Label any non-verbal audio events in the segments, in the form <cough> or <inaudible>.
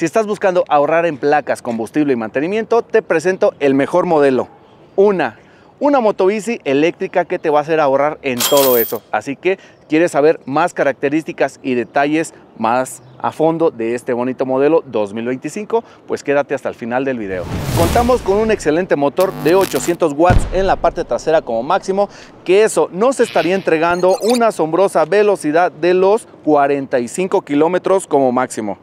Si estás buscando ahorrar en placas, combustible y mantenimiento, te presento el mejor modelo. Una, una motobici eléctrica que te va a hacer ahorrar en todo eso. Así que quieres saber más características y detalles más a fondo de este bonito modelo 2025, pues quédate hasta el final del video. Contamos con un excelente motor de 800 watts en la parte trasera como máximo, que eso nos estaría entregando una asombrosa velocidad de los 45 kilómetros como máximo.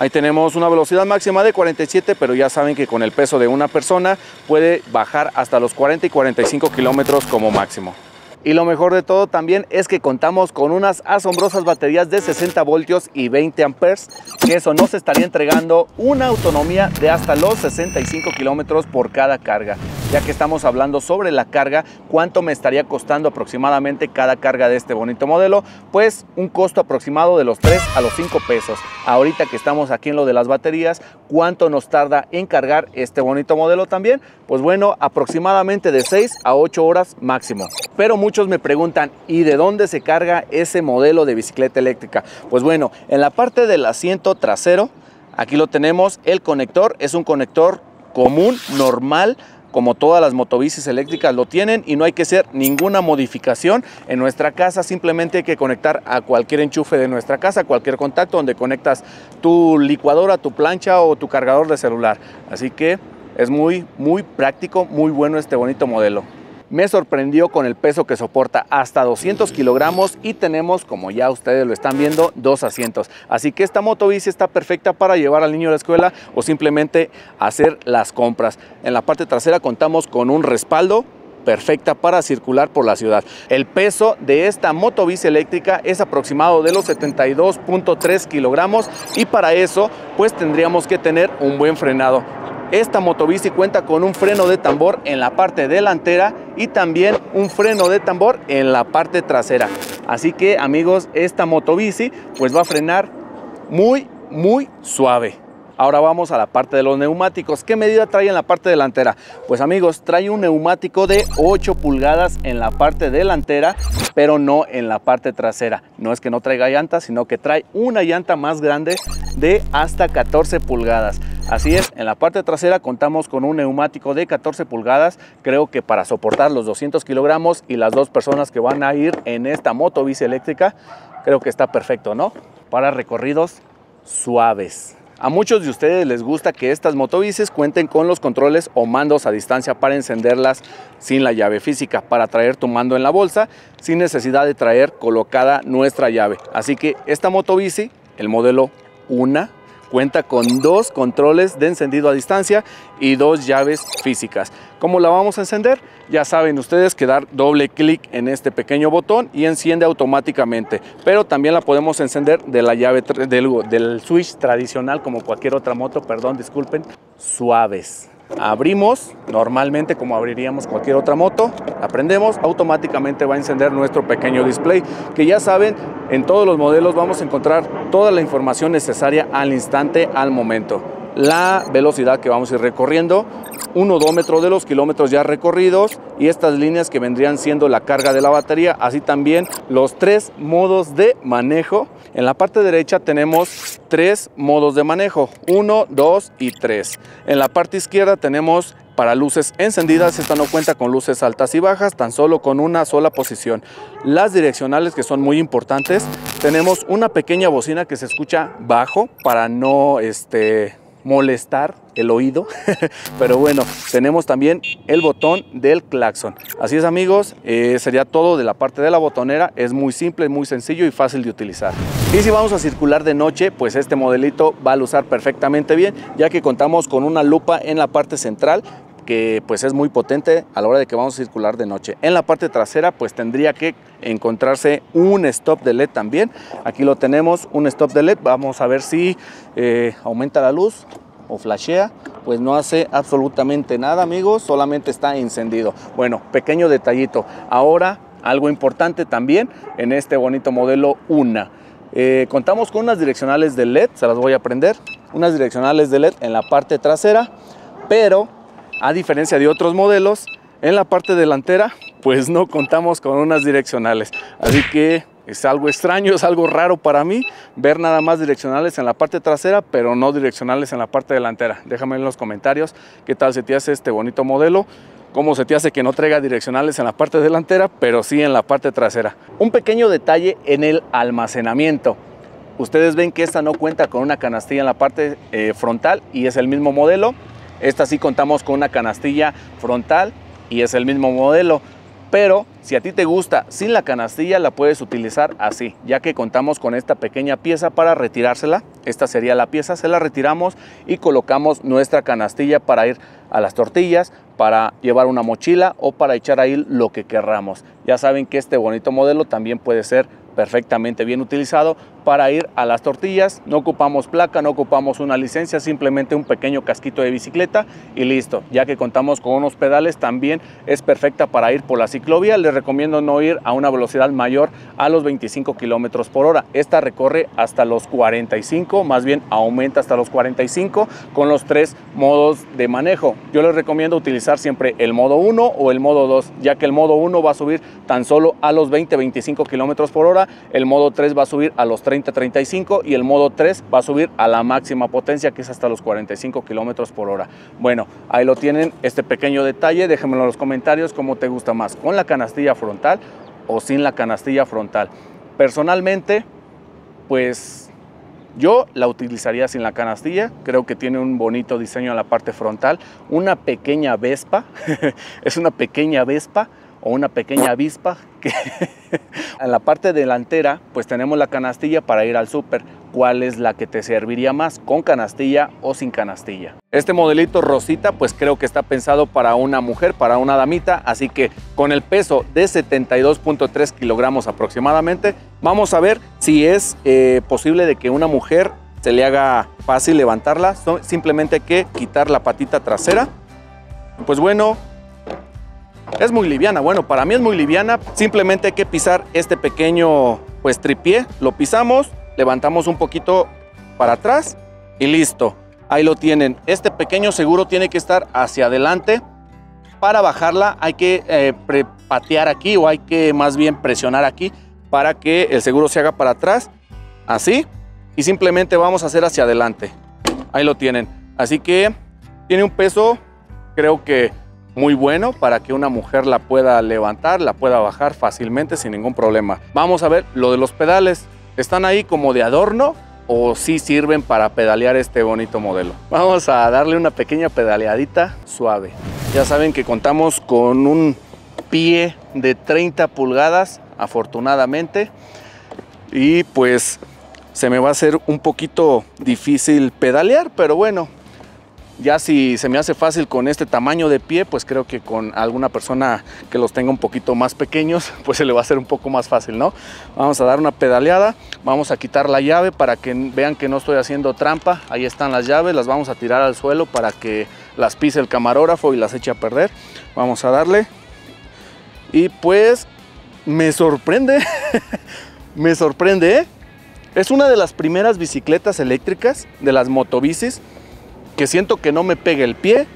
Ahí tenemos una velocidad máxima de 47, pero ya saben que con el peso de una persona puede bajar hasta los 40 y 45 kilómetros como máximo. Y lo mejor de todo también es que contamos con unas asombrosas baterías de 60 voltios y 20 amperes, que eso nos estaría entregando una autonomía de hasta los 65 kilómetros por cada carga. Ya que estamos hablando sobre la carga, cuánto me estaría costando aproximadamente cada carga de este bonito modelo, pues un costo aproximado de los 3 a los 5 pesos. Ahorita que estamos aquí en lo de las baterías, ¿cuánto nos tarda en cargar este bonito modelo también? Pues bueno, aproximadamente de 6 a 8 horas máximo. Pero muchos me preguntan, ¿y de dónde se carga ese modelo de bicicleta eléctrica? Pues bueno, en la parte del asiento trasero, aquí lo tenemos, el conector es un conector común, normal, como todas las motobicis eléctricas lo tienen y no hay que hacer ninguna modificación en nuestra casa, simplemente hay que conectar a cualquier enchufe de nuestra casa, cualquier contacto donde conectas tu licuadora, tu plancha o tu cargador de celular. Así que es muy, muy práctico, muy bueno este bonito modelo me sorprendió con el peso que soporta hasta 200 kilogramos y tenemos, como ya ustedes lo están viendo, dos asientos. Así que esta motobici está perfecta para llevar al niño a la escuela o simplemente hacer las compras. En la parte trasera contamos con un respaldo perfecta para circular por la ciudad. El peso de esta motobici eléctrica es aproximado de los 72.3 kilogramos y para eso pues tendríamos que tener un buen frenado. Esta motobici cuenta con un freno de tambor en la parte delantera y también un freno de tambor en la parte trasera. Así que amigos, esta motobici pues va a frenar muy, muy suave. Ahora vamos a la parte de los neumáticos. ¿Qué medida trae en la parte delantera? Pues amigos, trae un neumático de 8 pulgadas en la parte delantera, pero no en la parte trasera. No es que no traiga llanta, sino que trae una llanta más grande de hasta 14 pulgadas. Así es, en la parte trasera contamos con un neumático de 14 pulgadas, creo que para soportar los 200 kilogramos y las dos personas que van a ir en esta moto bici eléctrica, creo que está perfecto, ¿no? Para recorridos suaves. A muchos de ustedes les gusta que estas motobicis cuenten con los controles o mandos a distancia para encenderlas sin la llave física, para traer tu mando en la bolsa sin necesidad de traer colocada nuestra llave. Así que esta motobici, el modelo UNA, Cuenta con dos controles de encendido a distancia y dos llaves físicas. ¿Cómo la vamos a encender? Ya saben ustedes que dar doble clic en este pequeño botón y enciende automáticamente. Pero también la podemos encender de la llave del, del switch tradicional como cualquier otra moto, perdón, disculpen, suaves. Abrimos normalmente como abriríamos cualquier otra moto, aprendemos, automáticamente va a encender nuestro pequeño display que ya saben, en todos los modelos vamos a encontrar toda la información necesaria al instante, al momento. La velocidad que vamos a ir recorriendo, un odómetro de los kilómetros ya recorridos y estas líneas que vendrían siendo la carga de la batería, así también los tres modos de manejo. En la parte derecha tenemos tres modos de manejo, 1, 2 y 3. En la parte izquierda tenemos para luces encendidas, esta no cuenta con luces altas y bajas, tan solo con una sola posición. Las direccionales que son muy importantes, tenemos una pequeña bocina que se escucha bajo para no este, molestar el oído. <laughs> Pero bueno, tenemos también el botón del claxon. Así es amigos, eh, sería todo de la parte de la botonera. Es muy simple, muy sencillo y fácil de utilizar. Y si vamos a circular de noche, pues este modelito va a usar perfectamente bien, ya que contamos con una lupa en la parte central que pues es muy potente a la hora de que vamos a circular de noche. En la parte trasera pues tendría que encontrarse un stop de LED también. Aquí lo tenemos, un stop de LED. Vamos a ver si eh, aumenta la luz o flashea. Pues no hace absolutamente nada amigos, solamente está encendido. Bueno, pequeño detallito. Ahora algo importante también en este bonito modelo UNA. Eh, contamos con unas direccionales de LED, se las voy a prender. Unas direccionales de LED en la parte trasera, pero a diferencia de otros modelos, en la parte delantera pues no contamos con unas direccionales. Así que Es algo extraño, es algo raro para mí ver nada más direccionales en la parte trasera, pero no direccionales en la parte delantera. Déjame en los comentarios qué tal se te hace este bonito modelo cómo se te hace que no traiga direccionales en la parte delantera, pero sí en la parte trasera. Un pequeño detalle en el almacenamiento. Ustedes ven que esta no cuenta con una canastilla en la parte eh, frontal y es el mismo modelo. Esta sí contamos con una canastilla frontal y es el mismo modelo. Pero si a ti te gusta sin la canastilla, la puedes utilizar así, ya que contamos con esta pequeña pieza para retirársela. Esta sería la pieza, se la retiramos y colocamos nuestra canastilla para ir a las tortillas, para llevar una mochila o para echar ahí lo que querramos. Ya saben que este bonito modelo también puede ser perfectamente bien utilizado para ir a las tortillas. No ocupamos placa, no ocupamos una licencia, simplemente un pequeño casquito de bicicleta y listo. Ya que contamos con unos pedales, también es perfecta para ir por la ciclovía. Les recomiendo no ir a una velocidad mayor a los 25 kilómetros por hora. Esta recorre hasta los 45, más bien aumenta hasta los 45 con los tres modos de manejo. Yo les recomiendo utilizar siempre el modo 1 o el modo 2, ya que el modo 1 va a subir tan solo a los 20-25 kilómetros por hora, el modo 3 va a subir a los 30-35 y el modo 3 va a subir a la máxima potencia que es hasta los 45 kilómetros por hora. Bueno, ahí lo tienen, este pequeño detalle, déjenmelo en los comentarios cómo te gusta más, con la canastilla frontal o sin la canastilla frontal. Personalmente, pues yo la utilizaría sin la canastilla, creo que tiene un bonito diseño en la parte frontal, una pequeña vespa, <laughs> es una pequeña vespa o una pequeña avispa que <laughs> en la parte delantera pues tenemos la canastilla para ir al súper. ¿Cuál es la que te serviría más? ¿Con canastilla o sin canastilla? Este modelito rosita pues creo que está pensado para una mujer, para una damita, así que con el peso de 72.3 kilogramos aproximadamente, vamos a ver si es eh, posible de que una mujer se le haga fácil levantarla, simplemente hay que quitar la patita trasera. Pues bueno, es muy liviana, bueno, para mí es muy liviana. Simplemente hay que pisar este pequeño pues tripié. Lo pisamos, levantamos un poquito para atrás y listo. Ahí lo tienen. Este pequeño seguro tiene que estar hacia adelante. Para bajarla hay que eh, patear aquí o hay que más bien presionar aquí para que el seguro se haga para atrás. Así. Y simplemente vamos a hacer hacia adelante. Ahí lo tienen. Así que tiene un peso, creo que muy bueno para que una mujer la pueda levantar, la pueda bajar fácilmente sin ningún problema. Vamos a ver lo de los pedales. ¿Están ahí como de adorno o sí sirven para pedalear este bonito modelo? Vamos a darle una pequeña pedaleadita suave. Ya saben que contamos con un pie de 30 pulgadas, afortunadamente. Y pues se me va a hacer un poquito difícil pedalear, pero bueno, ya si se me hace fácil con este tamaño de pie, pues creo que con alguna persona que los tenga un poquito más pequeños, <laughs> pues se le va a hacer un poco más fácil, ¿no? Vamos a dar una pedaleada, vamos a quitar la llave para que vean que no estoy haciendo trampa. Ahí están las llaves, las vamos a tirar al suelo para que las pise el camarógrafo y las eche a perder. Vamos a darle. Y pues me sorprende, <laughs> me sorprende, ¿eh? Es una de las primeras bicicletas eléctricas, de las motobicis, que siento que no me pegue el pie,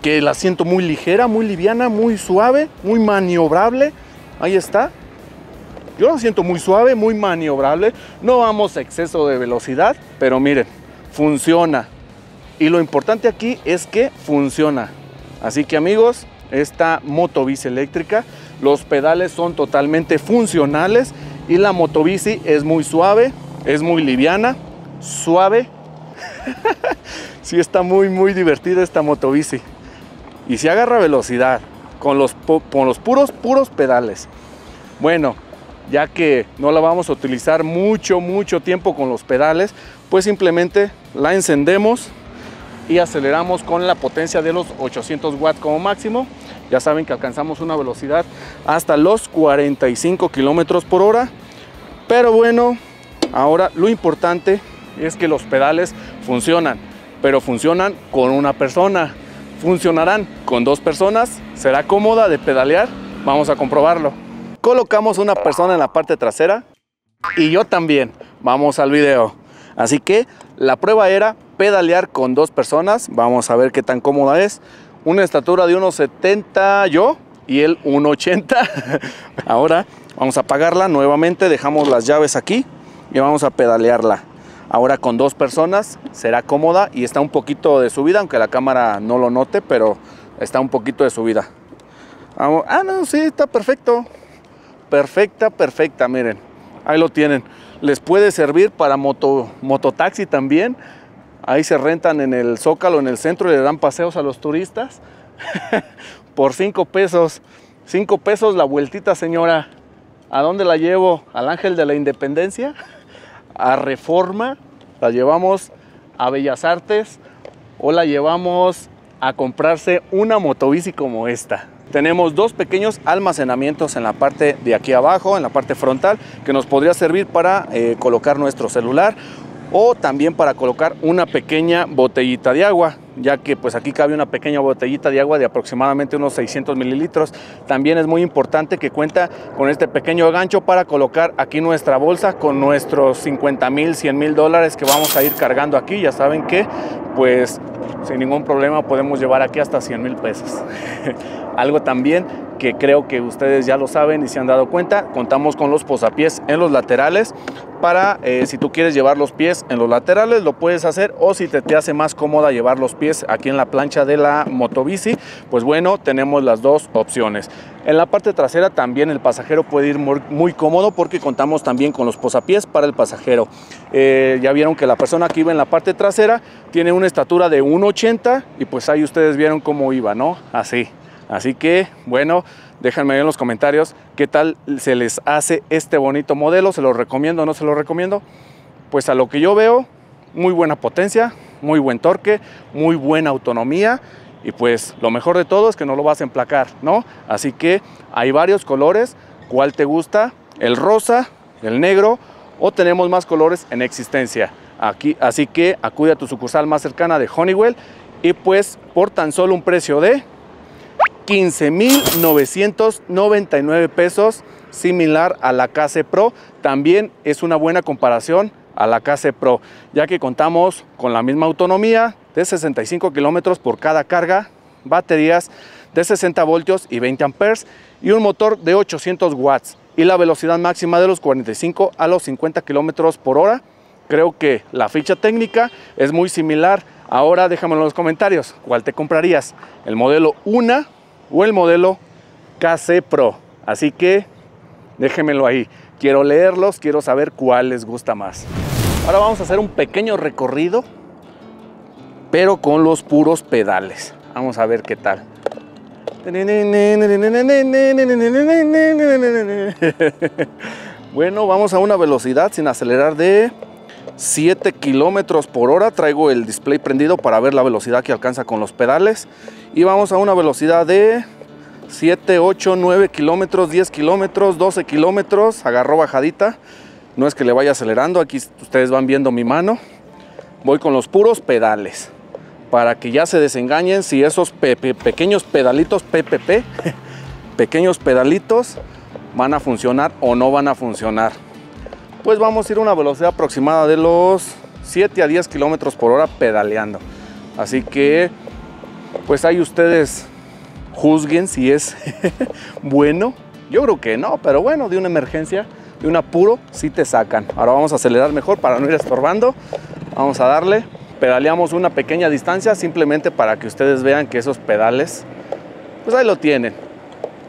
que la siento muy ligera, muy liviana, muy suave, muy maniobrable. Ahí está. Yo la siento muy suave, muy maniobrable. No vamos a exceso de velocidad, pero miren, funciona. Y lo importante aquí es que funciona. Así que amigos, esta motobici eléctrica, los pedales son totalmente funcionales y la motobici es muy suave, es muy liviana, suave <laughs> sí está muy, muy divertida esta motobici. Y si agarra velocidad con los, con los puros, puros pedales. Bueno, ya que no la vamos a utilizar mucho, mucho tiempo con los pedales, pues simplemente la encendemos y aceleramos con la potencia de los 800 watts como máximo. Ya saben que alcanzamos una velocidad hasta los 45 kilómetros por hora. Pero bueno, ahora lo importante es que los pedales funcionan, pero funcionan con una persona. ¿Funcionarán con dos personas? ¿Será cómoda de pedalear? Vamos a comprobarlo. Colocamos una persona en la parte trasera y yo también. Vamos al video. Así que la prueba era pedalear con dos personas. Vamos a ver qué tan cómoda es. Una estatura de unos 70 yo y el 1.80. <laughs> Ahora vamos a apagarla nuevamente, dejamos las llaves aquí y vamos a pedalearla. Ahora con dos personas será cómoda y está un poquito de subida, aunque la cámara no lo note, pero está un poquito de subida. Ah, no, sí, está perfecto. Perfecta, perfecta, miren. Ahí lo tienen. Les puede servir para moto, mototaxi también. Ahí se rentan en el Zócalo, en el centro, y le dan paseos a los turistas. <laughs> Por cinco pesos. Cinco pesos la vueltita, señora. ¿A dónde la llevo? ¿Al Ángel de la Independencia? ¿A Reforma? ¿La llevamos a Bellas Artes? ¿O la llevamos a comprarse una motobici como esta? Tenemos dos pequeños almacenamientos en la parte de aquí abajo, en la parte frontal, que nos podría servir para eh, colocar nuestro celular o también para colocar una pequeña botellita de agua ya que pues aquí cabe una pequeña botellita de agua de aproximadamente unos 600 mililitros. También es muy importante que cuenta con este pequeño gancho para colocar aquí nuestra bolsa con nuestros 50 mil, 100 mil dólares que vamos a ir cargando aquí. Ya saben que pues sin ningún problema podemos llevar aquí hasta 100 mil pesos. <laughs> Algo también que creo que ustedes ya lo saben y se han dado cuenta, contamos con los posapiés en los laterales para eh, si tú quieres llevar los pies en los laterales lo puedes hacer o si te, te hace más cómoda llevar los pies aquí en la plancha de la motobici, pues bueno, tenemos las dos opciones. En la parte trasera también el pasajero puede ir muy, cómodo porque contamos también con los posapiés para el pasajero. Eh, ya vieron que la persona que iba en la parte trasera tiene una estatura de 1,80 y pues ahí ustedes vieron cómo iba, ¿no? Así. Así que, bueno, déjenme en los comentarios qué tal se les hace este bonito modelo. ¿Se lo recomiendo o no se lo recomiendo? Pues a lo que yo veo, muy buena potencia, muy buen torque, muy buena autonomía y pues lo mejor de todo es que no lo vas a emplacar, ¿no? Así que hay varios colores. ¿Cuál te gusta? El rosa, el negro o tenemos más colores en existencia. Aquí, así que acude a tu sucursal más cercana de Honeywell y pues por tan solo un precio de 15,999 pesos, similar a la KC Pro. También es una buena comparación a la KC Pro, ya que contamos con la misma autonomía de 65 kilómetros por cada carga, baterías de 60 voltios y 20 amperes y un motor de 800 watts y la velocidad máxima de los 45 a los 50 kilómetros por hora. Creo que la ficha técnica es muy similar. Ahora déjame en los comentarios cuál te comprarías, el modelo 1 o el modelo KC Pro. Así que déjenmelo ahí. Quiero leerlos, quiero saber cuál les gusta más. Ahora vamos a hacer un pequeño recorrido, pero con los puros pedales. Vamos a ver qué tal. <laughs> Bueno, vamos a una velocidad sin acelerar de 7 kilómetros por hora. Traigo el display prendido para ver la velocidad que alcanza con los pedales. Y vamos a una velocidad de 7, 8, 9 kilómetros, 10 kilómetros, 12 kilómetros. Agarró bajadita. No es que le vaya acelerando. Aquí ustedes van viendo mi mano. Voy con los puros pedales. Para que ya se desengañen si esos pequeños pedalitos PPP, <laughs> pequeños pedalitos, van a funcionar o no van a funcionar pues vamos a ir a una velocidad aproximada de los 7 a 10 kilómetros por hora pedaleando. Así que, pues ahí ustedes juzguen si es <laughs> bueno. Yo creo que no, pero bueno, de una emergencia, de un apuro, sí te sacan. Ahora vamos a acelerar mejor para no ir estorbando. Vamos a darle. Pedaleamos una pequeña distancia simplemente para que ustedes vean que esos pedales, pues ahí lo tienen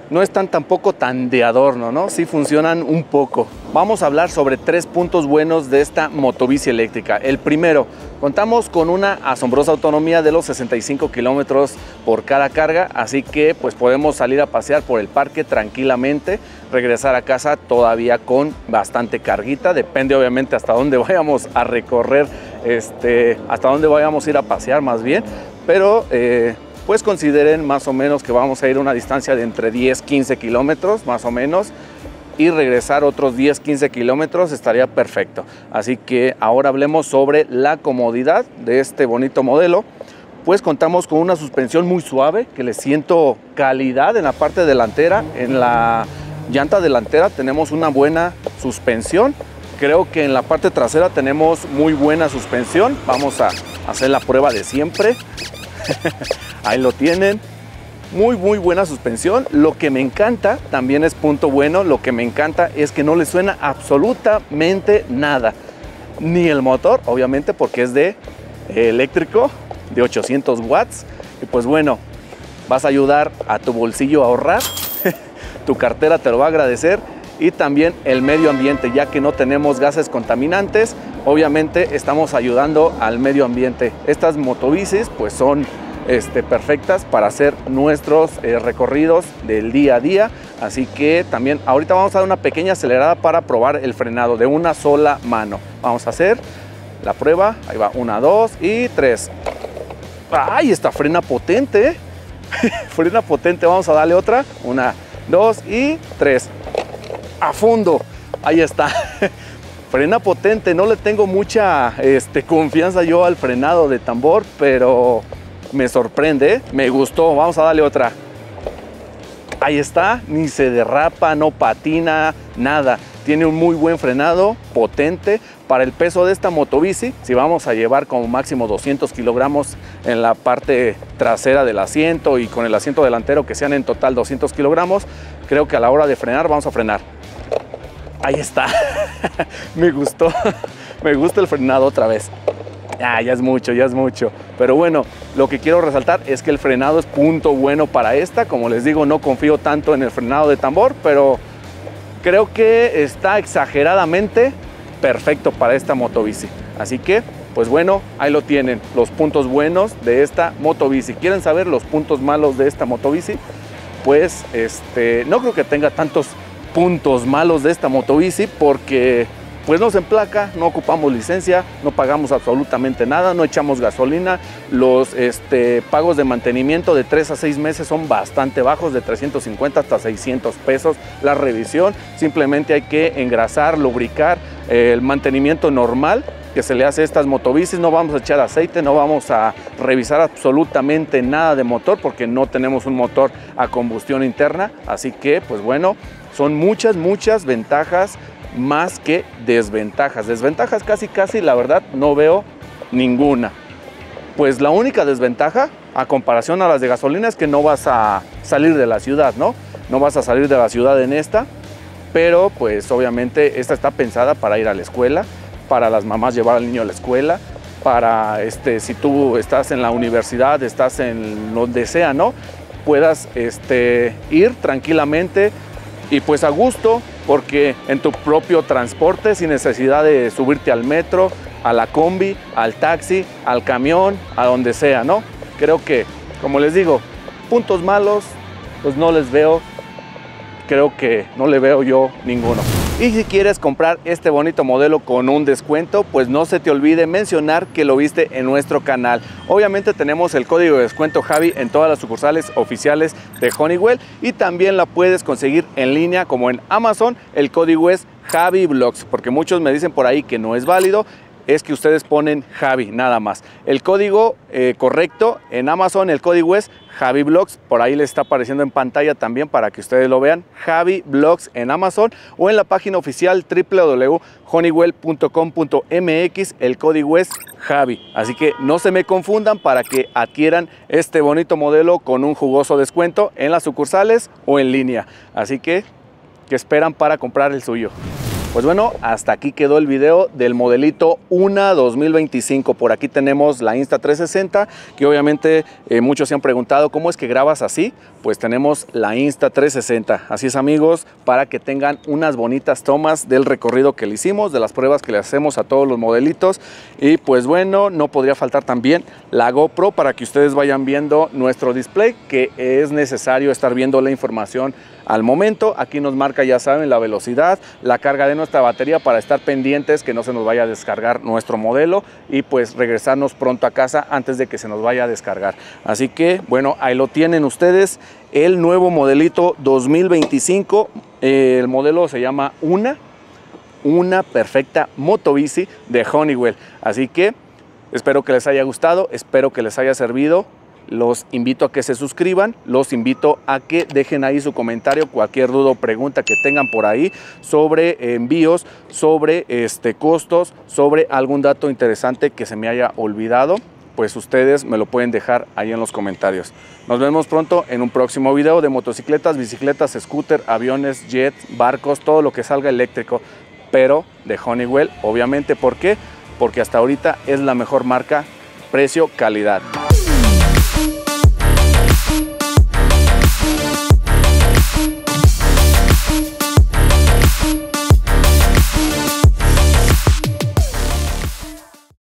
no están tampoco tan de adorno, ¿no? Sí funcionan un poco. Vamos a hablar sobre tres puntos buenos de esta motobici eléctrica. El primero, contamos con una asombrosa autonomía de los 65 kilómetros por cada carga, así que pues podemos salir a pasear por el parque tranquilamente, regresar a casa todavía con bastante carguita, depende obviamente hasta dónde <laughs> vayamos a recorrer, este, hasta dónde vayamos a ir a pasear más bien, pero eh, pues consideren más o menos que vamos a ir a una distancia de entre 10, 15 kilómetros más o menos y regresar otros 10, 15 kilómetros estaría perfecto. Así que ahora hablemos sobre la comodidad de este bonito modelo. Pues contamos con una suspensión muy suave que le siento calidad en la parte delantera. En la llanta delantera tenemos una buena suspensión. Creo que en la parte trasera tenemos muy buena suspensión. Vamos a hacer la prueba de siempre. <laughs> Ahí lo tienen. muy muy buena suspensión. Lo que me encanta, también es punto bueno, lo que me encanta es que no le suena absolutamente nada. Ni el motor, obviamente porque es de eléctrico, de 800 watts. Y pues bueno, vas a ayudar a tu bolsillo a ahorrar, <laughs> tu cartera te lo va a agradecer y también el medio ambiente, ya que no tenemos gases contaminantes, obviamente estamos ayudando al medio ambiente. Estas motobicis pues son este, perfectas para hacer nuestros eh, recorridos del día a día. Así que también ahorita vamos a dar una pequeña acelerada para probar el frenado de una sola mano. Vamos a hacer la prueba. Ahí va, una, dos y tres. ¡Ay! Esta frena potente. ¿eh? <laughs> frena potente. Vamos a darle otra. Una, dos y tres. A fondo. Ahí está. <laughs> frena potente. No le tengo mucha este, confianza yo al frenado de tambor, pero me sorprende. Me gustó. Vamos a darle otra. Ahí está. Ni se derrapa, no patina, nada. Tiene un muy buen frenado, potente. Para el peso de esta motobici, si vamos a llevar como máximo 200 kilogramos en la parte trasera del asiento y con el asiento delantero que sean en total 200 kilogramos, creo que a la hora de frenar vamos a frenar. Ahí está. <laughs> Me gustó. <laughs> Me gusta el frenado otra vez. Ya es mucho, ya es mucho. Pero bueno, lo que quiero resaltar es que el frenado es punto bueno para esta. Como les digo, no confío tanto en el frenado de tambor, pero creo que está exageradamente perfecto para esta motobici. Así que, pues bueno, ahí lo tienen, los puntos buenos de esta motobici. ¿Quieren saber los puntos malos de esta motobici? Pues este, no creo que tenga tantos puntos malos de esta motobici porque pues no se emplaca, no ocupamos licencia, no pagamos absolutamente nada, no echamos gasolina, los este, pagos de mantenimiento de 3 a 6 meses son bastante bajos, de 350 hasta 600 pesos la revisión, simplemente hay que engrasar, lubricar, eh, el mantenimiento normal que se le hace estas motobicis, no vamos a echar aceite, no vamos a revisar absolutamente nada de motor porque no tenemos un motor a combustión interna, así que pues bueno, son muchas, muchas ventajas más que desventajas. Desventajas casi, casi, la verdad, no veo ninguna. Pues la única desventaja, a comparación a las de gasolina, es que no vas a salir de la ciudad, ¿no? No vas a salir de la ciudad en esta, pero pues obviamente esta está pensada para ir a la escuela, para las mamás llevar al niño a la escuela, para este, si tú estás en la universidad, estás en donde sea, ¿no? Puedas este, ir tranquilamente y pues a gusto, porque en tu propio transporte, sin necesidad de subirte al metro, a la combi, al taxi, al camión, a donde sea, ¿no? Creo que, como les digo, puntos malos, pues no les veo, creo que no le veo yo ninguno. Y si quieres comprar este bonito modelo con un descuento, pues no se te olvide mencionar que lo viste en nuestro canal. Obviamente tenemos el código de descuento Javi en todas las sucursales oficiales de Honeywell y también la puedes conseguir en línea como en Amazon. El código es Javi Blogs, porque muchos me dicen por ahí que no es válido es que ustedes ponen Javi, nada más. El código eh, correcto en Amazon, el código es Javi Blogs, por ahí les está apareciendo en pantalla también para que ustedes lo vean, Javi Blogs en Amazon o en la página oficial www.honeywell.com.mx, el código es Javi. Así que no se me confundan para que adquieran este bonito modelo con un jugoso descuento en las sucursales o en línea. Así que, ¿qué esperan para comprar el suyo? Pues bueno, hasta aquí quedó el video del modelito UNA 2025. Por aquí tenemos la Insta360, que obviamente eh, muchos se han preguntado cómo es que grabas así. Pues tenemos la Insta360. Así es amigos, para que tengan unas bonitas tomas del recorrido que le hicimos, de las pruebas que le hacemos a todos los modelitos. Y pues bueno, no podría faltar también la GoPro para que ustedes vayan viendo nuestro display, que es necesario estar viendo la información al momento. Aquí nos marca, ya saben, la velocidad, la carga de nuestra batería para estar pendientes que no se nos vaya a descargar nuestro modelo y pues regresarnos pronto a casa antes de que se nos vaya a descargar. Así que, bueno, ahí lo tienen ustedes, el nuevo modelito 2025. Eh, el modelo se llama Una, una perfecta motobici de Honeywell. Así que espero que les haya gustado, espero que les haya servido los invito a que se suscriban, los invito a que dejen ahí su comentario, cualquier duda o pregunta que tengan por ahí sobre envíos, sobre este, costos, sobre algún dato interesante que se me haya olvidado. pues ustedes me lo pueden dejar ahí en los comentarios. Nos vemos pronto en un próximo video de motocicletas, bicicletas, scooter, aviones, jets, barcos, todo lo que salga eléctrico, pero de Honeywell, obviamente. ¿Por qué? Porque hasta ahorita es la mejor marca precio-calidad.